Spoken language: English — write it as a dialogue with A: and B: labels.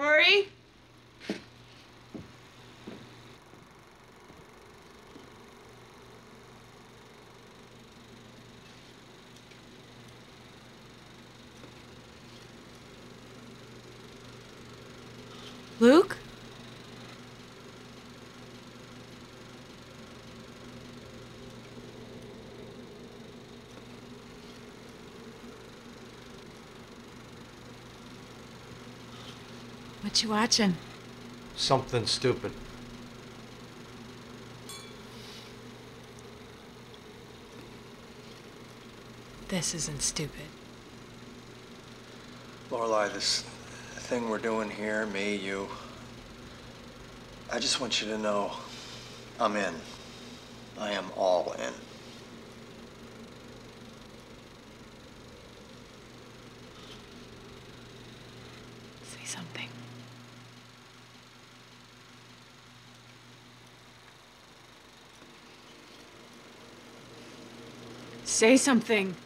A: Rory? Luke? What you watching?
B: Something stupid.
A: This isn't stupid.
C: Lorelai, this thing we're doing here, me, you, I just want you to know I'm in. I am all in.
A: Say something. Say something.